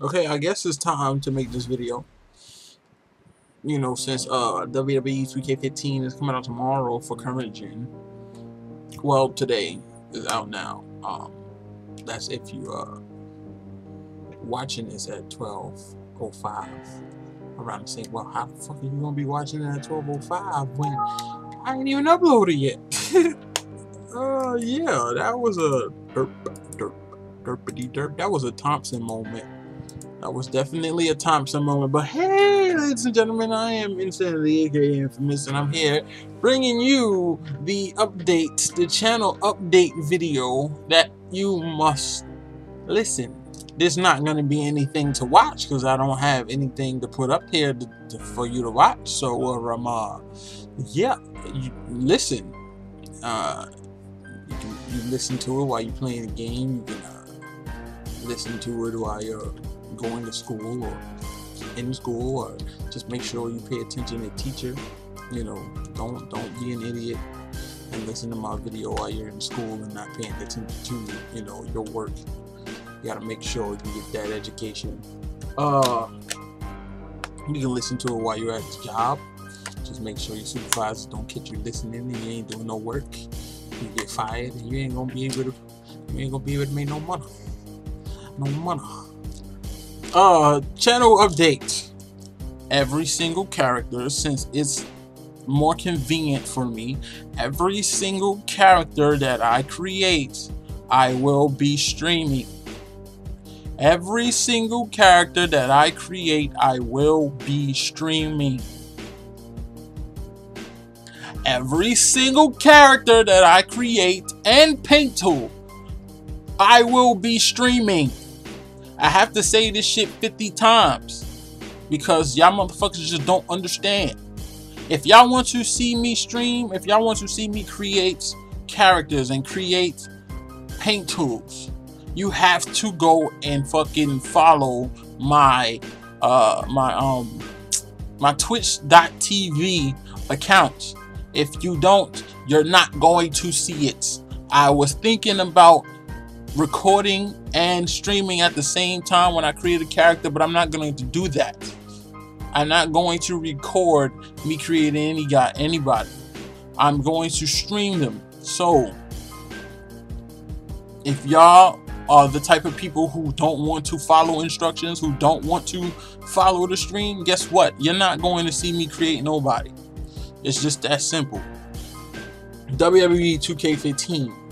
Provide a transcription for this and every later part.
Okay, I guess it's time to make this video. You know, since uh WWE 2K15 is coming out tomorrow for current gen. Well, today is out now. Um, that's if you uh watching this at 12:05 around the same. Well, how the fuck are you gonna be watching it at 12:05 when I ain't even uploaded yet? uh, yeah, that was a derp, derp, derpity derp. That was a Thompson moment. That was definitely a Thompson moment. But hey, ladies and gentlemen, I am Insanity, aka Infamous, and I'm here bringing you the update, the channel update video that you must listen. There's not going to be anything to watch because I don't have anything to put up here to, to, for you to watch. So, uh, um, uh, yeah, you listen. Uh, you, can, you listen to it while you're playing the game. You can uh, listen to it while you're going to school or in school or just make sure you pay attention to teacher. You know don't don't be an idiot and listen to my video while you're in school and not paying attention to you know your work. You gotta make sure you get that education. Uh you can listen to it while you're at the job. Just make sure your supervisors don't catch you listening and you ain't doing no work. You get fired and you ain't gonna be able to you ain't gonna be able to make no money. No money uh channel update. Every single character since it's more convenient for me every single character that I create I will be streaming. Every single character that I create I will be streaming. Every single character that I create and paint tool I will be streaming I have to say this shit 50 times because y'all motherfuckers just don't understand. If y'all want to see me stream, if y'all want to see me create characters and create paint tools, you have to go and fucking follow my uh my um my twitch.tv account. If you don't, you're not going to see it. I was thinking about recording and streaming at the same time when I create a character, but I'm not going to do that. I'm not going to record me creating any guy, anybody. I'm going to stream them. So, if y'all are the type of people who don't want to follow instructions, who don't want to follow the stream, guess what? You're not going to see me create nobody. It's just that simple. WWE 2K15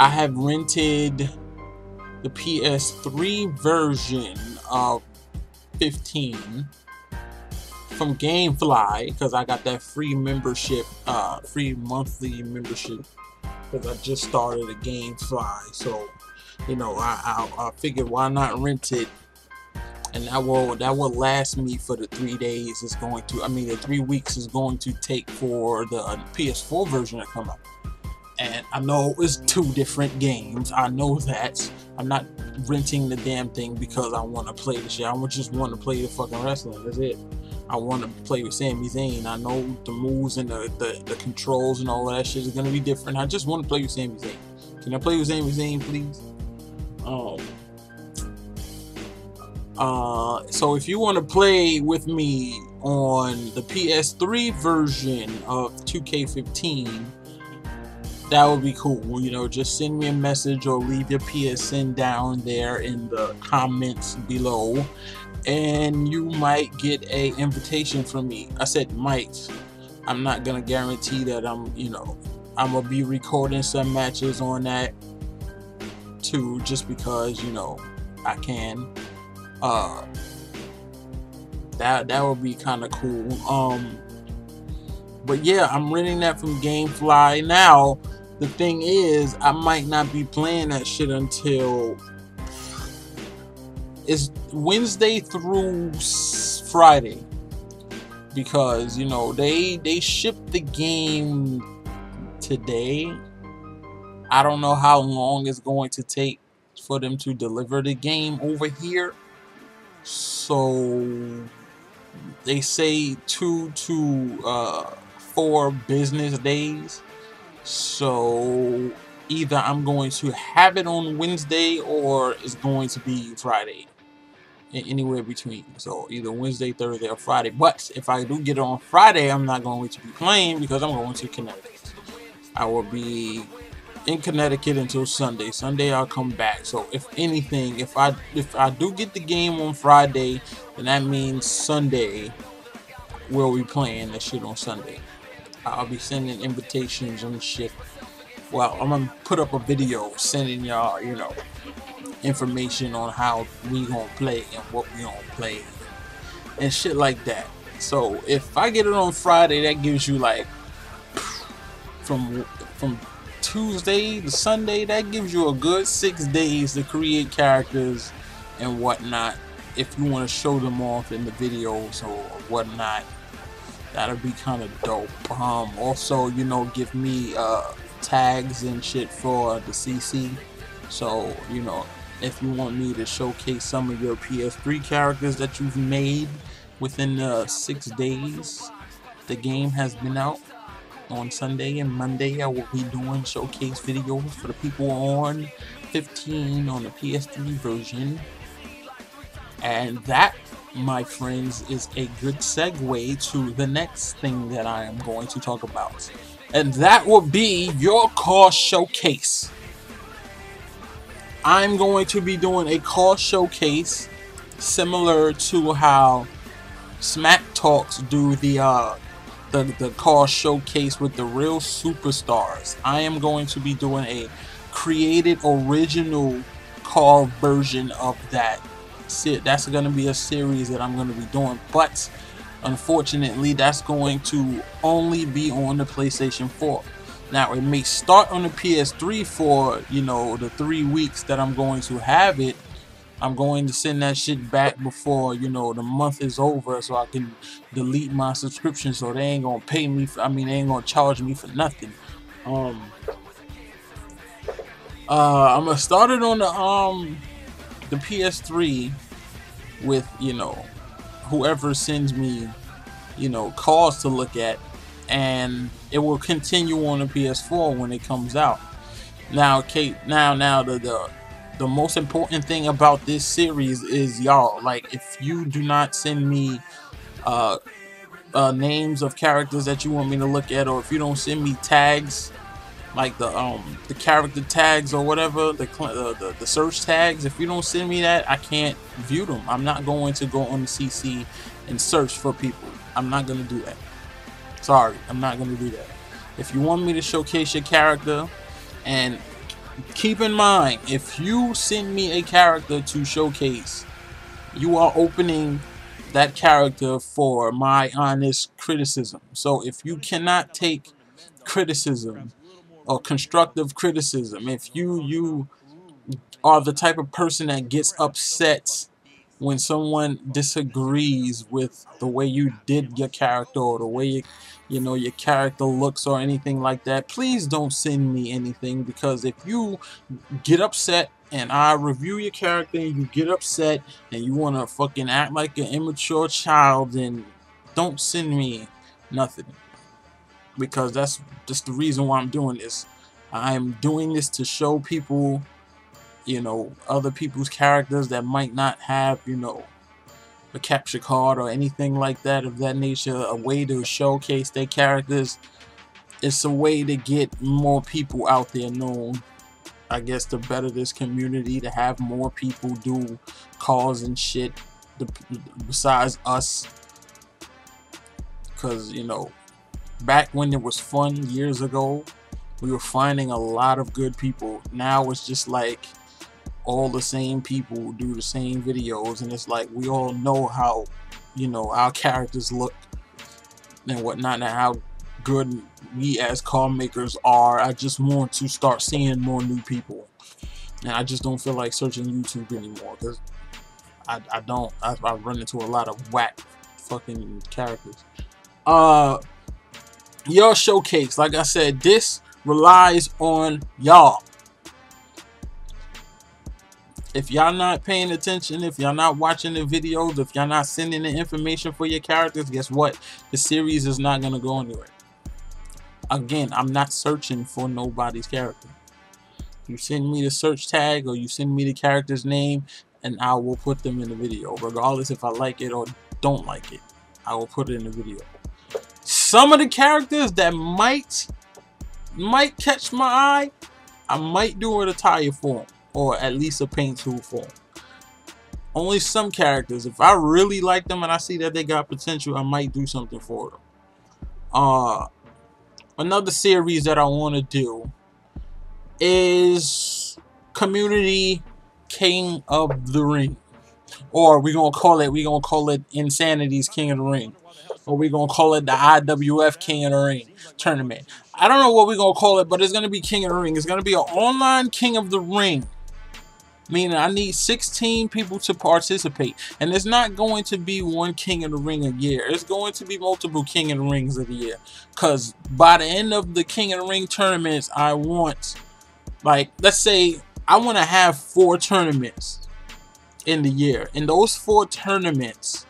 I have rented the PS3 version of 15 from Gamefly because I got that free membership, uh, free monthly membership because I just started a Gamefly. So, you know, I, I, I figured why not rent it and that will that will last me for the three days it's going to I mean the three weeks is going to take for the PS4 version to come out and I know it's two different games. I know that. I'm not renting the damn thing because I want to play the shit. I just want to play the fucking wrestling. That's it. I want to play with Sami Zayn. I know the moves and the, the, the controls and all that shit is going to be different. I just want to play with Sami Zayn. Can I play with Sami Zayn, please? Um, uh, so if you want to play with me on the PS3 version of 2K15, that would be cool. You know, just send me a message or leave your PSN down there in the comments below and you might get a invitation from me. I said might. I'm not gonna guarantee that I'm, you know, I'm gonna be recording some matches on that too, just because, you know, I can. Uh that that would be kind of cool. Um but yeah, I'm renting that from Gamefly now the thing is, I might not be playing that shit until it's Wednesday through Friday because you know they they shipped the game today. I don't know how long it's going to take for them to deliver the game over here. So they say two to uh, four business days. So either I'm going to have it on Wednesday or it's going to be Friday. Anywhere between. So either Wednesday, Thursday, or Friday. But if I do get it on Friday, I'm not going to be playing because I'm going to Connecticut. I will be in Connecticut until Sunday. Sunday I'll come back. So if anything, if I if I do get the game on Friday, then that means Sunday we'll be playing that shit on Sunday. I'll be sending invitations and shit well, I'm gonna put up a video sending y'all, you know, information on how we gonna play and what we gonna play and shit like that. So if I get it on Friday, that gives you like from from Tuesday to Sunday, that gives you a good six days to create characters and whatnot. If you want to show them off in the videos or whatnot, that'll be kind of dope. Um, also, you know, give me uh tags and shit for the CC. So, you know, if you want me to showcase some of your PS3 characters that you've made within the six days the game has been out on Sunday and Monday I will be doing showcase videos for the people on 15 on the PS3 version and that my friends is a good segue to the next thing that I am going to talk about and that will be your CAW showcase. I'm going to be doing a CAW showcase similar to how Smack Talks do the uh, the, the CAW showcase with the real superstars. I am going to be doing a created original CAW version of that. That's going to be a series that I'm going to be doing. But Unfortunately, that's going to only be on the PlayStation 4. Now, it may start on the PS3 for, you know, the three weeks that I'm going to have it. I'm going to send that shit back before, you know, the month is over so I can delete my subscription so they ain't going to pay me, for, I mean, they ain't going to charge me for nothing. Um, uh, I'm going to start it on the, um, the PS3 with, you know, whoever sends me, you know, CAWs to look at, and it will continue on the PS4 when it comes out. Now, Kate, now, now the the the most important thing about this series is y'all. Like, if you do not send me uh, uh, names of characters that you want me to look at, or if you don't send me tags like the um the character tags or whatever the, the the search tags. If you don't send me that I can't view them. I'm not going to go on the CC and search for people. I'm not gonna do that. Sorry I'm not gonna do that. If you want me to showcase your character and keep in mind if you send me a character to showcase you are opening that character for my honest criticism. So if you cannot take criticism or constructive criticism, if you you are the type of person that gets upset when someone disagrees with the way you did your character or the way you, you know your character looks or anything like that please don't send me anything because if you get upset and I review your character and you get upset and you want to fucking act like an immature child then don't send me nothing because that's just the reason why I'm doing this. I'm doing this to show people, you know, other people's characters that might not have, you know, a capture card or anything like that of that nature, a way to showcase their characters. It's a way to get more people out there known. I guess to better this community, to have more people do CAWs and shit besides us. Because, you know, back when it was fun years ago, we were finding a lot of good people. Now it's just like all the same people do the same videos, and it's like we all know how, you know, our characters look and whatnot, and how good we as CAW makers are. I just want to start seeing more new people, and I just don't feel like searching YouTube anymore because I, I don't. I, I run into a lot of whack fucking characters. Uh, your showcase, like I said, this relies on y'all. If y'all not paying attention, if y'all not watching the videos, if y'all not sending the information for your characters, guess what? The series is not going to go anywhere. Again, I'm not searching for nobody's character. You send me the search tag or you send me the character's name and I will put them in the video. Regardless if I like it or don't like it. I will put it in the video. Some of the characters that might might catch my eye, I might do an attire form or at least a paint tool form. Only some characters. If I really like them and I see that they got potential, I might do something for them. Uh, another series that I want to do is Community King of the Ring. Or we're gonna call it, we're gonna call it Insanity's King of the Ring. Or we're gonna call it the IWF King of the Ring tournament. I don't know what we're gonna call it, but it's gonna be King of the Ring. It's gonna be an online King of the Ring. Meaning I need 16 people to participate. And it's not going to be one King of the Ring a year. It's going to be multiple King of the Rings of the year. Cause by the end of the King of the Ring tournaments, I want like let's say I want to have four tournaments in the year. In those four tournaments,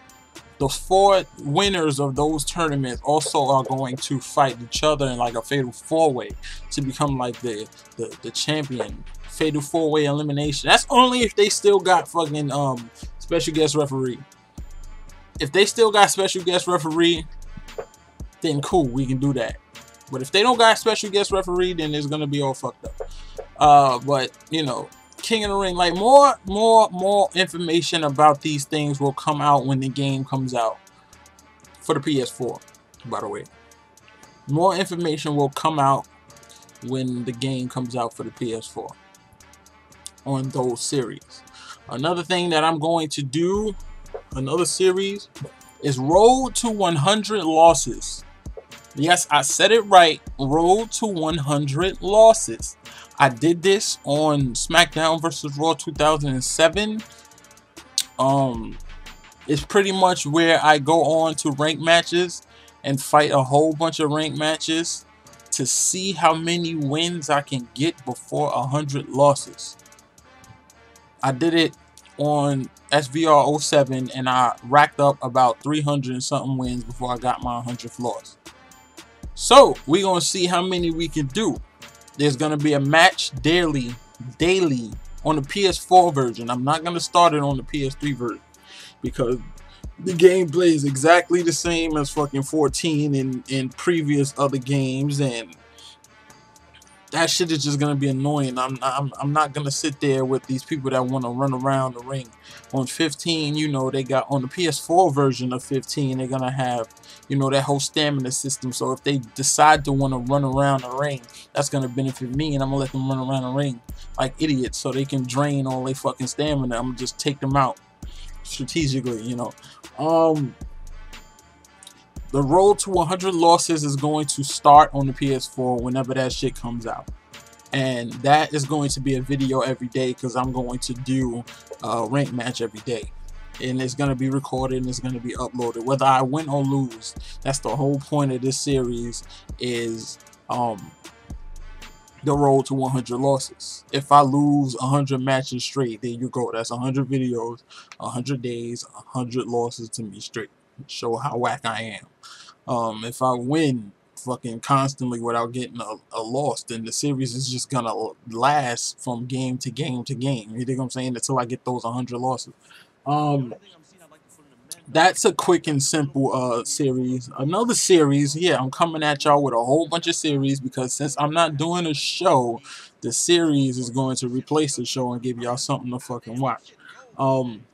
the four winners of those tournaments also are going to fight each other in like a fatal four way to become like the the, the champion. Fatal four way elimination. That's only if they still got fucking um special guest referee. If they still got special guest referee then cool we can do that. But if they don't got special guest referee then it's gonna be all fucked up. Uh, but you know, King of the Ring, like more, more, more information about these things will come out when the game comes out for the PS4. By the way, more information will come out when the game comes out for the PS4 on those series. Another thing that I'm going to do, another series, is Road to 100 Losses. Yes, I said it right. Road to 100 Losses. I did this on SmackDown versus Raw 2007. Um, it's pretty much where I go on to rank matches and fight a whole bunch of rank matches to see how many wins I can get before 100 losses. I did it on SVR 07 and I racked up about 300 and something wins before I got my 100th loss. So, we're to see how many we can do. There's to be a match daily, daily on the PS4 version. I'm not to start it on the PS3 version because the gameplay is exactly the same as fucking 14 in, in previous other games and that shit is just gonna be annoying. I'm I'm I'm not gonna sit there with these people that want to run around the ring. On 15, you know, they got on the PS4 version of 15, they're gonna have, you know, that whole stamina system. So if they decide to want to run around the ring, that's gonna benefit me, and I'm gonna let them run around the ring like idiots, so they can drain all their fucking stamina. I'm gonna just take them out strategically, you know. Um, the road to 100 losses is going to start on the PS4 whenever that shit comes out. And that is going to be a video every day because I'm going to do a rank match every day. And it's going to be recorded and it's going to be uploaded. Whether I win or lose, that's the whole point of this series is um, the road to 100 losses. If I lose 100 matches straight, there you go. That's 100 videos, 100 days, 100 losses to me straight. Show how whack I am. Um, if I win fucking constantly without getting a, a loss, then the series is just gonna last from game to game to game. You think I'm saying? Until I get those 100 losses. Um, that's a quick and simple uh series. Another series, yeah, I'm coming at y'all with a whole bunch of series because since I'm not doing a show, the series is going to replace the show and give y'all something to fucking watch. Um,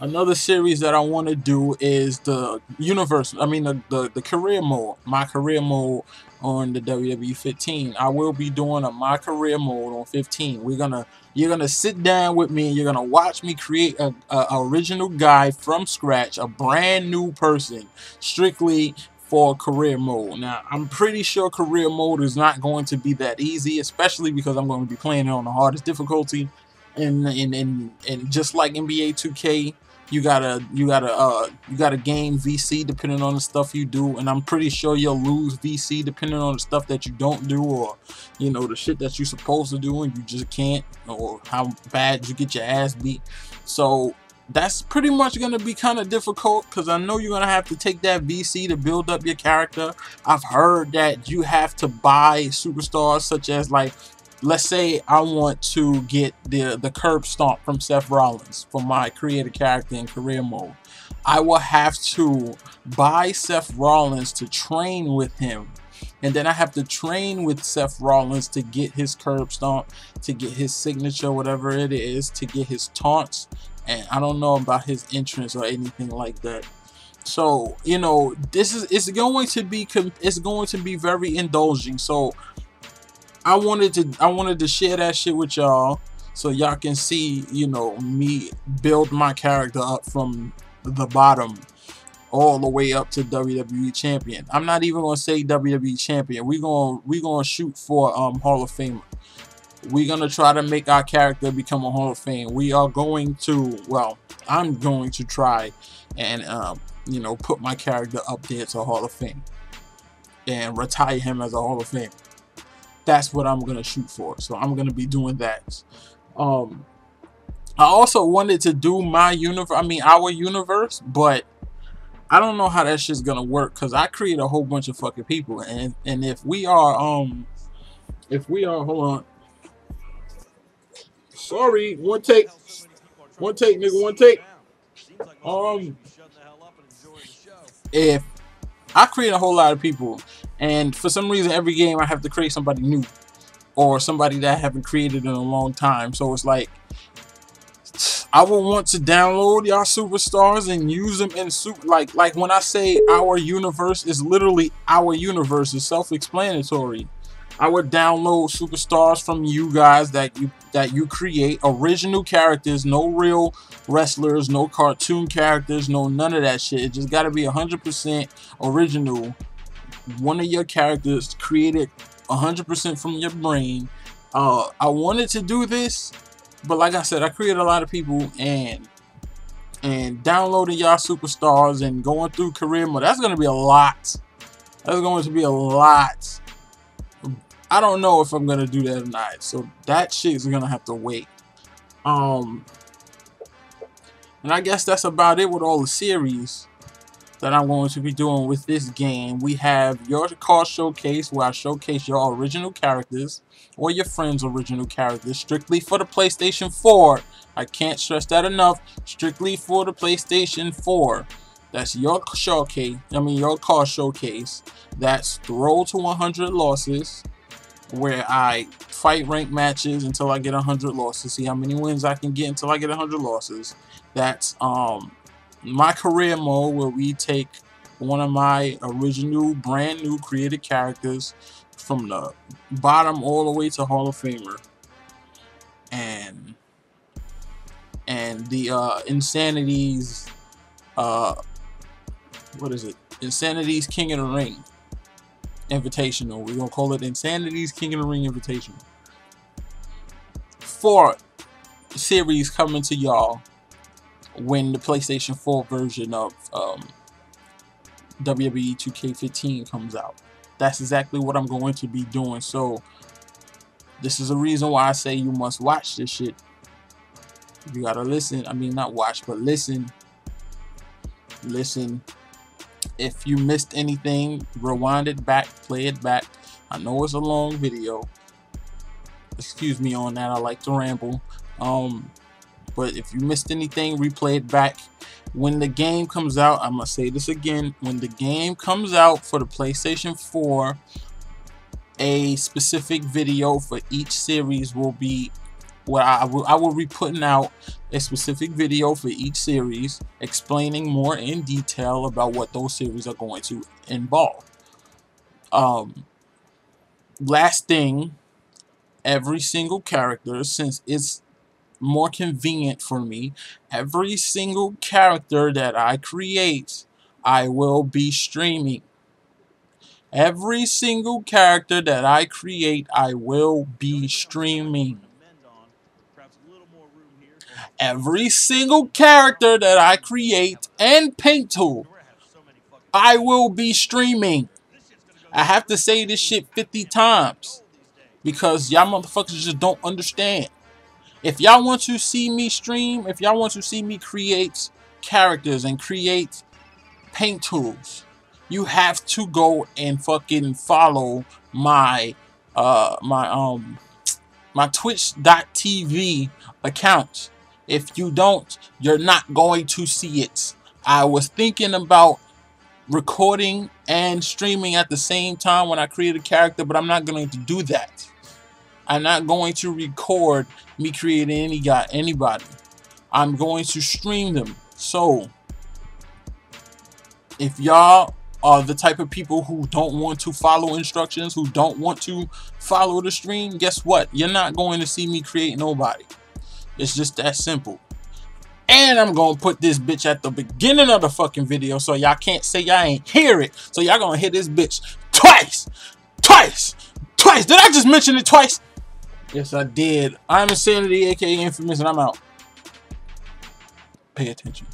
Another series that I want to do is the universe. I mean the, the, the career mode. My career mode on the WWE 15. I will be doing a my career mode on 15. We're gonna you're gonna sit down with me and you're gonna watch me create a, a original guy from scratch, a brand new person, strictly for career mode. Now, I'm pretty sure career mode is not going to be that easy, especially because I'm going to be playing it on the hardest difficulty. And, and, and, and just like NBA 2K, you gotta you gotta uh you gotta gain VC depending on the stuff you do, and I'm pretty sure you'll lose VC depending on the stuff that you don't do, or you know the shit that you're supposed to do and you just can't, or how bad you get your ass beat. So that's pretty much going to be kind of difficult because I know you're going to have to take that VC to build up your character. I've heard that you have to buy superstars such as like let's say I want to get the the curb stomp from Seth Rollins for my creative character in career mode. I will have to buy Seth Rollins to train with him. And then I have to train with Seth Rollins to get his curb stomp, to get his signature, whatever it is, to get his taunts. And I don't know about his entrance or anything like that. So, you know, this is it's going to be it's going to be very indulging. So, I wanted to I wanted to share that shit with y'all so y'all can see, you know, me build my character up from the bottom all the way up to WWE champion. I'm not even gonna say WWE champion. We're gonna we gonna shoot for um Hall of Famer. We're gonna try to make our character become a Hall of Fame. We are going to well, I'm going to try and um, you know put my character up there to Hall of Fame and retire him as a Hall of Fame. That's what I'm gonna shoot for. So I'm gonna be doing that. Um I also wanted to do my universe, I mean our universe, but I don't know how that shit's gonna work because I create a whole bunch of fucking people, and and if we are um, if we are hold on, sorry, one take, one take, nigga, one take. Um, if I create a whole lot of people, and for some reason every game I have to create somebody new, or somebody that I haven't created in a long time, so it's like I would want to download y'all superstars and use them in super like like when I say our universe is literally our universe is self-explanatory. I would download superstars from you guys that you that you create original characters, no real wrestlers, no cartoon characters, no none of that shit. It just got to be 100% original. One of your characters created 100% from your brain. Uh, I wanted to do this but like I said, I created a lot of people and and downloading y'all superstars and going through career mode. That's gonna be a lot. That's going to be a lot. I don't know if I'm gonna do that or not. So that shit's gonna have to wait. Um and I guess that's about it with all the series that I'm going to be doing with this game. We have your CAW showcase where I showcase your original characters or your friend's original characters strictly for the PlayStation 4. I can't stress that enough. Strictly for the PlayStation 4. That's your showcase. I mean your car showcase. That's the road to 100 losses where I fight ranked matches until I get 100 losses. See how many wins I can get until I get 100 losses. That's um my career mode where we take one of my original brand new created characters from the bottom all the way to Hall of Famer. And and the uh, Insanities uh, what is it? Insanities King of the Ring Invitational. We're gonna call it Insanities King of the Ring Invitational. Four series coming to y'all when the PlayStation 4 version of um, WWE 2K15 comes out. That's exactly what I'm going to be doing. So this is a reason why I say you must watch this shit. You gotta listen. I mean, not watch, but listen. Listen. If you missed anything, rewind it back, play it back. I know it's a long video. Excuse me on that. I like to ramble. Um, but if you missed anything, replay it back. When the game comes out, I'm going to say this again. When the game comes out for the PlayStation 4, a specific video for each series will be where I will, I will be putting out a specific video for each series explaining more in detail about what those series are going to involve. Um, last thing, every single character, since it's more convenient for me. Every single character that I create, I will be streaming. Every single character that I create, I will be streaming. Every single character that I create and paint tool, I will be streaming. I have to say this shit 50 times because y'all motherfuckers just don't understand. If y'all want to see me stream, if y'all want to see me create characters and create paint tools, you have to go and fucking follow my uh my um my twitch.tv account. If you don't, you're not going to see it. I was thinking about recording and streaming at the same time when I create a character, but I'm not going to do that. I'm not going to record me creating any guy, anybody. I'm going to stream them. So, if y'all are the type of people who don't want to follow instructions, who don't want to follow the stream, guess what? You're not going to see me create nobody. It's just that simple. And I'm gonna put this bitch at the beginning of the fucking video so y'all can't say y'all ain't hear it. So y'all gonna hear this bitch twice. Twice. Twice. Did I just mention it twice? Yes, I did. I'm Insanity, aka Infamous, and I'm out. Pay attention.